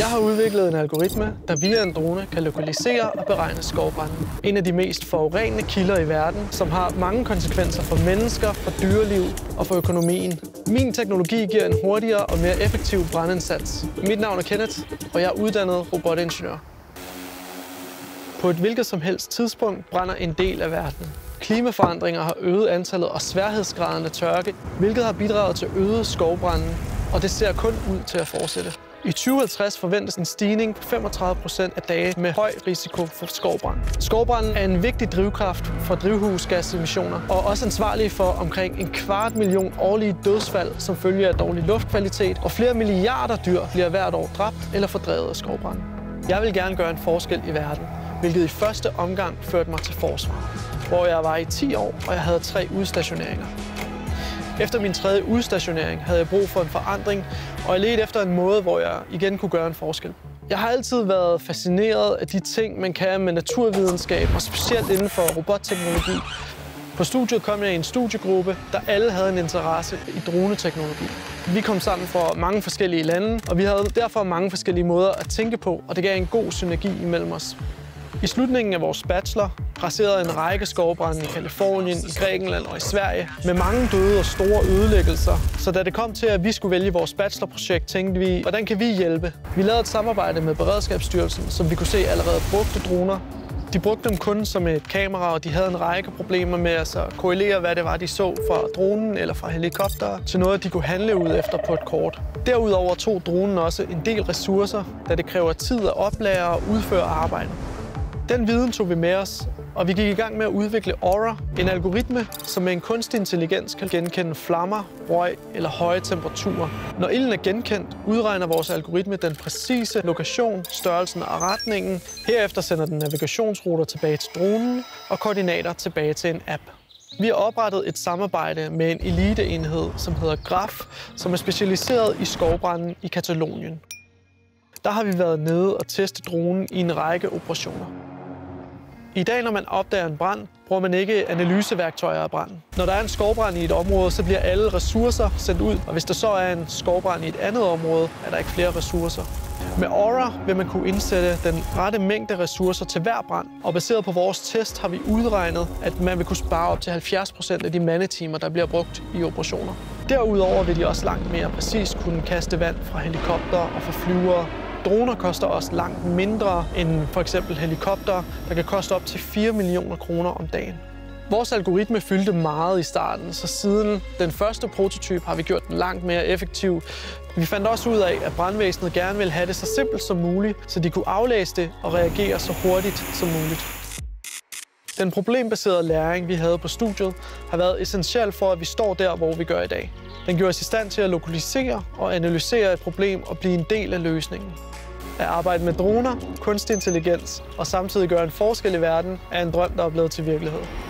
Jeg har udviklet en algoritme, der via en drone kan lokalisere og beregne skovbrænde. En af de mest forurenende kilder i verden, som har mange konsekvenser for mennesker, for dyreliv og for økonomien. Min teknologi giver en hurtigere og mere effektiv brandindsats. Mit navn er Kenneth, og jeg er uddannet robotingeniør. På et hvilket som helst tidspunkt brænder en del af verden. Klimaforandringer har øget antallet og sværhedsgraden af tørke, hvilket har bidraget til øget skovbrænde, og det ser kun ud til at fortsætte. I 2050 forventes en stigning på 35 procent af dage med høj risiko for skovbrand. Skovbranden er en vigtig drivkraft for drivhusgasemissioner og også ansvarlig for omkring en kvart million årlige dødsfald som følge af dårlig luftkvalitet, og flere milliarder dyr bliver hvert år dræbt eller fordrevet af skovbranden. Jeg vil gerne gøre en forskel i verden, hvilket i første omgang førte mig til forsvar, hvor jeg var i 10 år, og jeg havde tre udstationeringer. Efter min tredje udstationering havde jeg brug for en forandring, og jeg ledte efter en måde, hvor jeg igen kunne gøre en forskel. Jeg har altid været fascineret af de ting, man kan med naturvidenskab, og specielt inden for robotteknologi. På studiet kom jeg i en studiegruppe, der alle havde en interesse i droneteknologi. Vi kom sammen fra mange forskellige lande, og vi havde derfor mange forskellige måder at tænke på, og det gav en god synergi imellem os. I slutningen af vores bachelor raserede en række skovbrænde i Kalifornien, i Grækenland og i Sverige, med mange døde og store ødelæggelser. Så da det kom til, at vi skulle vælge vores bachelorprojekt, tænkte vi, hvordan kan vi hjælpe? Vi lavede et samarbejde med Beredskabsstyrelsen, som vi kunne se allerede brugte droner. De brugte dem kun som et kamera, og de havde en række problemer med at så korrelere, hvad det var, de så fra dronen eller fra helikopter, til noget, de kunne handle ud efter på et kort. Derudover tog dronen også en del ressourcer, da det kræver tid at oplære og udføre arbejdet. Den viden tog vi med os, og vi gik i gang med at udvikle Aura, en algoritme, som med en kunstig intelligens kan genkende flammer, røg eller høje temperaturer. Når ilden er genkendt, udregner vores algoritme den præcise lokation, størrelsen og retningen. Herefter sender den navigationsruter tilbage til dronen og koordinater tilbage til en app. Vi har oprettet et samarbejde med en eliteenhed, som hedder Graf, som er specialiseret i skovbranden i Katalonien. Der har vi været nede og teste dronen i en række operationer. I dag, når man opdager en brand, bruger man ikke analyseværktøjer af branden. Når der er en skovbrand i et område, så bliver alle ressourcer sendt ud, og hvis der så er en skovbrand i et andet område, er der ikke flere ressourcer. Med Aura vil man kunne indsætte den rette mængde ressourcer til hver brand, og baseret på vores test har vi udregnet, at man vil kunne spare op til 70% af de mandetimer, der bliver brugt i operationer. Derudover vil de også langt mere præcist kunne kaste vand fra helikopter og fra flyvere Droner koster også langt mindre end for eksempel helikopter, der kan koste op til 4 millioner kroner om dagen. Vores algoritme fyldte meget i starten, så siden den første prototype har vi gjort den langt mere effektiv. Vi fandt også ud af, at brandvæsenet gerne ville have det så simpelt som muligt, så de kunne aflæse det og reagere så hurtigt som muligt. Den problembaserede læring, vi havde på studiet, har været essentiel for, at vi står der, hvor vi gør i dag. Den gjorde os i stand til at lokalisere og analysere et problem og blive en del af løsningen. At arbejde med droner, kunstig intelligens og samtidig gøre en forskel i verden er en drøm, der er blevet til virkelighed.